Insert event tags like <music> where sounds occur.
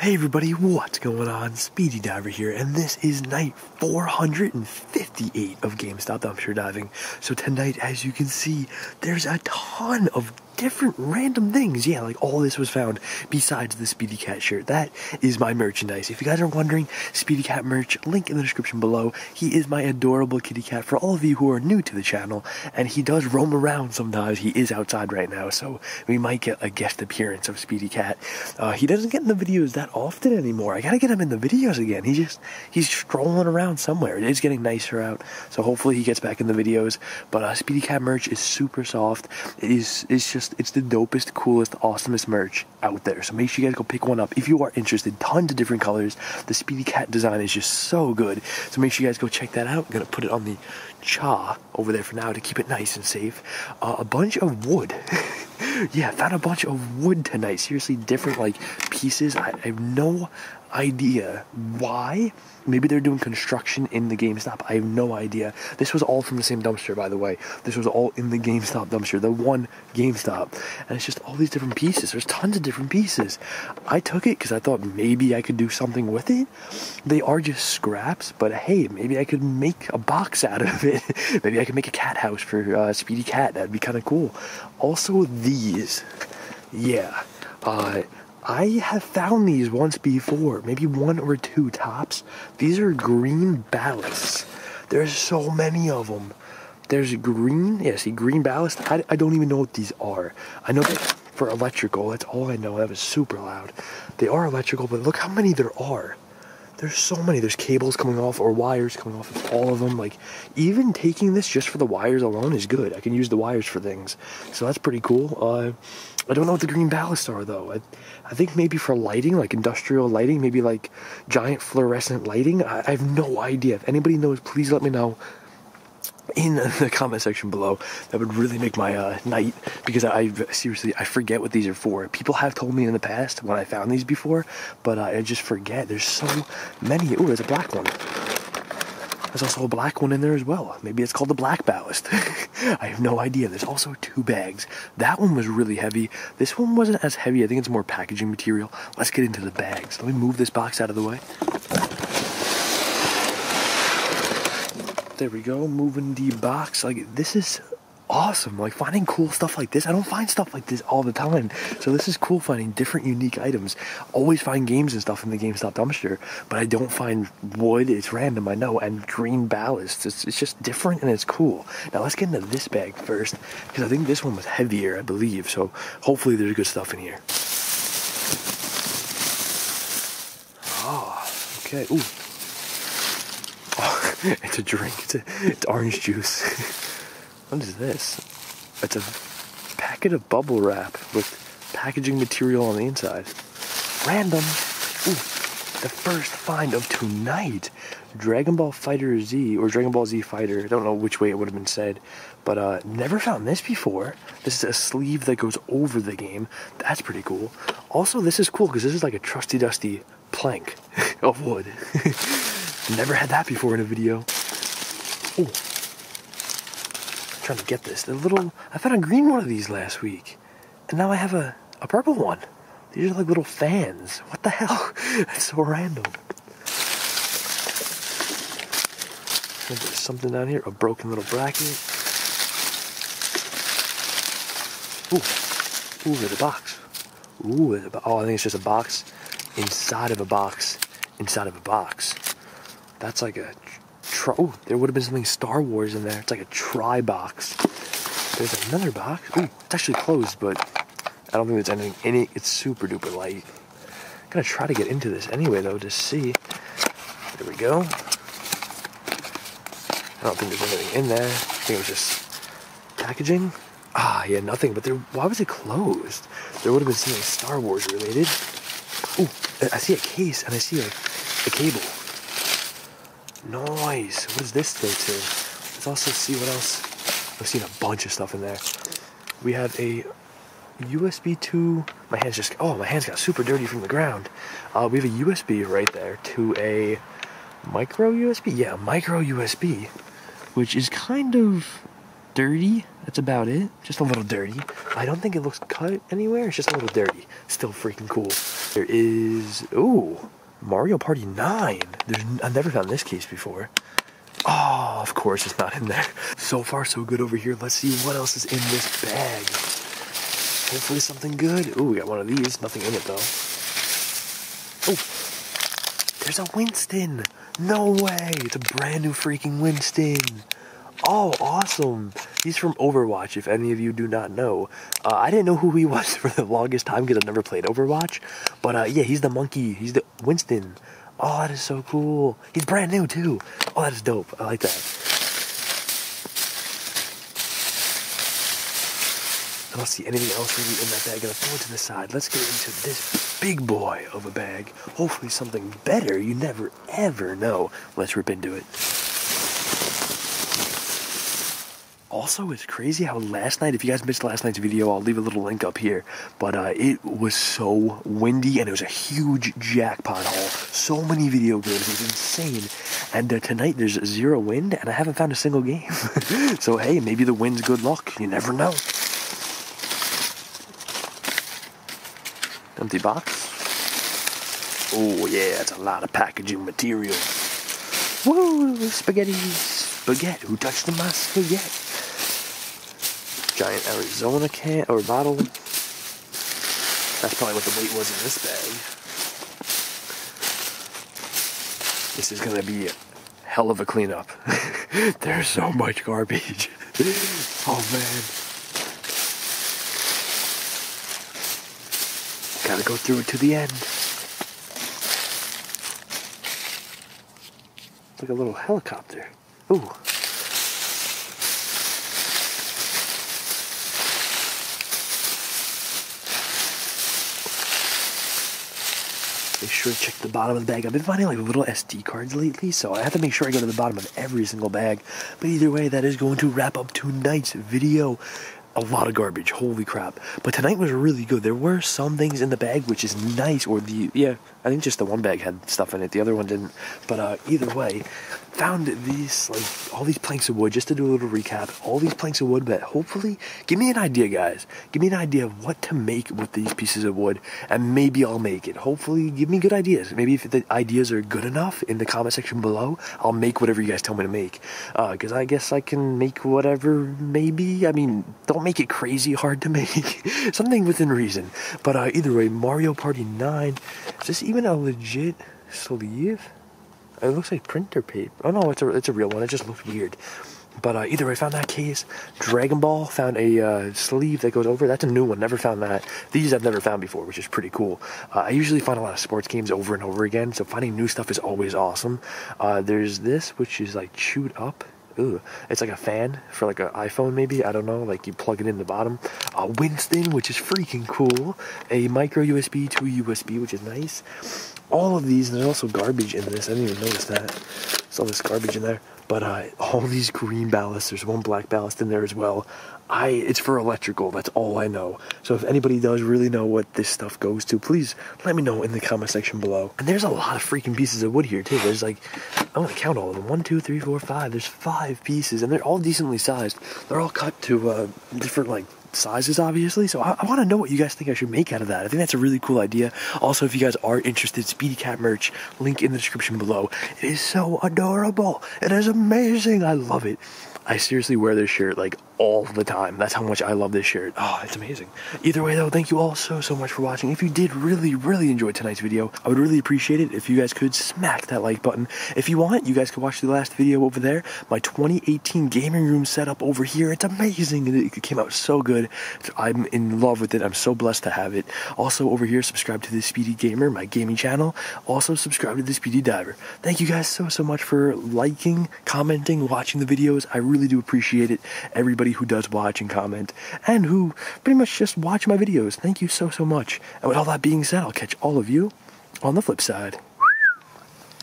Hey everybody, what's going on? Speedy Diver here, and this is night 458 of GameStop Dumpster Diving. So tonight, as you can see, there's a ton of different random things. Yeah, like all this was found besides the Speedy Cat shirt. That is my merchandise. If you guys are wondering, Speedy Cat merch, link in the description below. He is my adorable kitty cat for all of you who are new to the channel, and he does roam around sometimes. He is outside right now, so we might get a guest appearance of Speedy Cat. Uh, he doesn't get in the videos that often anymore. I gotta get him in the videos again. He just, he's strolling around somewhere. It is getting nicer out, so hopefully he gets back in the videos. But uh, Speedy Cat merch is super soft. It is, it's just, it's the dopest, coolest, awesomest merch out there. So make sure you guys go pick one up if you are interested. Tons of different colors. The Speedy Cat design is just so good. So make sure you guys go check that out. I'm gonna put it on the cha over there for now to keep it nice and safe. Uh, a bunch of wood. <laughs> yeah, found a bunch of wood tonight. Seriously, different like pieces. I, I have no idea why. Maybe they're doing construction in the GameStop. I have no idea. This was all from the same dumpster, by the way. This was all in the GameStop dumpster, the one GameStop. And it's just all these different pieces. There's tons of different pieces. I took it because I thought maybe I could do something with it. They are just scraps, but hey, maybe I could make a box <laughs> out of it. <laughs> maybe I could make a cat house for uh, Speedy Cat. That'd be kind of cool. Also, these. Yeah. Uh, I have found these once before, maybe one or two tops. These are green ballasts. There's so many of them. There's green, yeah, see, green ballast. I, I don't even know what these are. I know for electrical, that's all I know. That was super loud. They are electrical, but look how many there are. There's so many. There's cables coming off or wires coming off of all of them. Like, even taking this just for the wires alone is good. I can use the wires for things. So that's pretty cool. Uh, I don't know what the green ballasts are, though. I, I think maybe for lighting, like industrial lighting, maybe like giant fluorescent lighting. I, I have no idea. If anybody knows, please let me know in the comment section below. That would really make my uh, night because I seriously I forget what these are for. People have told me in the past when I found these before, but uh, I just forget. There's so many. Oh, there's a black one. There's also a black one in there as well. Maybe it's called the black ballast. <laughs> I have no idea. There's also two bags. That one was really heavy. This one wasn't as heavy. I think it's more packaging material. Let's get into the bags. Let me move this box out of the way. There we go, moving the box. Like, this is awesome. Like, finding cool stuff like this. I don't find stuff like this all the time. So, this is cool finding different, unique items. Always find games and stuff in the GameStop dumpster, but I don't find wood. It's random, I know. And green ballast. It's, it's just different and it's cool. Now, let's get into this bag first, because I think this one was heavier, I believe. So, hopefully, there's good stuff in here. Oh, okay. Ooh. <laughs> it's a drink. It's, a, it's orange juice. <laughs> what is this? It's a packet of bubble wrap with packaging material on the inside. Random. Ooh, the first find of tonight. Dragon Ball Fighter Z or Dragon Ball Z Fighter. I don't know which way it would have been said, but uh, never found this before. This is a sleeve that goes over the game. That's pretty cool. Also, this is cool because this is like a trusty dusty plank <laughs> of wood. Never had that before in a video. Oh, trying to get this. The little, I found a green one of these last week, and now I have a, a purple one. These are like little fans. What the hell? <laughs> That's so random. There's something down here, a broken little bracket. Ooh, ooh, there's a box. Ooh, a, oh, I think it's just a box inside of a box inside of a box. That's like a. Tri- oh, there would have been something Star Wars in there. It's like a tri box. There's another box. Ooh, it's actually closed, but I don't think there's anything in it. It's super duper light. I'm gonna try to get into this anyway, though, to see. There we go. I don't think there's anything in there. I think it was just packaging. Ah, yeah, nothing. But there, why was it closed? There would have been something Star Wars related. Oh, I see a case and I see a, a cable. Nice. What does this go to? Let's also see what else. I've seen a bunch of stuff in there. We have a USB 2. My hands just. Oh, my hands got super dirty from the ground. Uh, we have a USB right there to a micro USB. Yeah, micro USB, which is kind of dirty. That's about it. Just a little dirty. I don't think it looks cut anywhere. It's just a little dirty. Still freaking cool. There is, ooh, Mario Party 9. There's, I've never found this case before. Oh, of course it's not in there. So far, so good over here. Let's see what else is in this bag. Hopefully something good. Ooh, we got one of these. Nothing in it, though. Oh, there's a Winston. No way. It's a brand new freaking Winston. Oh, awesome. He's from Overwatch, if any of you do not know. Uh, I didn't know who he <laughs> was for the longest time because I've never played Overwatch. But uh, yeah, he's the monkey. He's the Winston. Oh, that is so cool. He's brand new, too. Oh, that is dope. I like that. I don't see anything else really in that bag. I'm gonna throw it to the side. Let's get into this big boy of a bag. Hopefully something better. You never ever know. Let's rip into it. Also, it's crazy how last night, if you guys missed last night's video, I'll leave a little link up here. But uh, it was so windy and it was a huge jackpot haul. So many video games, it was insane. And uh, tonight there's zero wind and I haven't found a single game. <laughs> so hey, maybe the wind's good luck. You never know. Empty box. Oh yeah, that's a lot of packaging material. Woo, spaghetti, spaghetti. Who touched my spaghetti? Giant Arizona can or bottle. That's probably what the weight was in this bag. This is gonna be a hell of a cleanup. <laughs> There's so much garbage. <laughs> oh man. Gotta go through it to the end. Like a little helicopter. Ooh. Make sure to check the bottom of the bag. I've been finding like little SD cards lately, so I have to make sure I go to the bottom of every single bag. But either way, that is going to wrap up tonight's video a lot of garbage. Holy crap. But tonight was really good. There were some things in the bag which is nice, or the, yeah, I think just the one bag had stuff in it, the other one didn't. But uh, either way, found these, like, all these planks of wood, just to do a little recap, all these planks of wood that hopefully give me an idea, guys. Give me an idea of what to make with these pieces of wood, and maybe I'll make it. Hopefully, give me good ideas. Maybe if the ideas are good enough in the comment section below, I'll make whatever you guys tell me to make. Because uh, I guess I can make whatever, maybe. I mean, don't make it crazy hard to make. <laughs> Something within reason. But uh, either way, Mario Party 9. Is this even a legit sleeve? It looks like printer paper. Oh no, it's a it's a real one. It just looks weird. But uh, either way, I found that case. Dragon Ball found a uh, sleeve that goes over. That's a new one. Never found that. These I've never found before, which is pretty cool. Uh, I usually find a lot of sports games over and over again, so finding new stuff is always awesome. Uh, there's this, which is like chewed up. Ooh, it's like a fan for like an iPhone, maybe. I don't know. Like you plug it in the bottom. A Winston, which is freaking cool. A micro USB to USB, which is nice all of these, and there's also garbage in this. I didn't even notice that. There's all this garbage in there. But uh, all these green ballasts, there's one black ballast in there as well. I it's for electrical. That's all I know. So if anybody does really know what this stuff goes to, please let me know in the comment section below. And there's a lot of freaking pieces of wood here too. There's like I'm gonna count all of them. One, two, three, four, five. There's five pieces, and they're all decently sized. They're all cut to uh, different like sizes, obviously. So I, I want to know what you guys think I should make out of that. I think that's a really cool idea. Also, if you guys are interested, Speedy Cat merch, link in the description below. It is so adorable. It is amazing. I love it. I seriously wear this shirt like all the time. That's how much I love this shirt. Oh, it's amazing. Either way, though, thank you all so, so much for watching. If you did really, really enjoy tonight's video, I would really appreciate it if you guys could smack that like button. If you want, you guys can watch the last video over there. My 2018 gaming room setup over here. It's amazing. It came out so good. I'm in love with it. I'm so blessed to have it. Also, over here, subscribe to the Speedy Gamer, my gaming channel. Also, subscribe to the Speedy Diver. Thank you guys so, so much for liking, commenting, watching the videos. I really do appreciate it. Everybody everybody who does watch and comment, and who pretty much just watch my videos. Thank you so, so much. And with all that being said, I'll catch all of you on the flip side.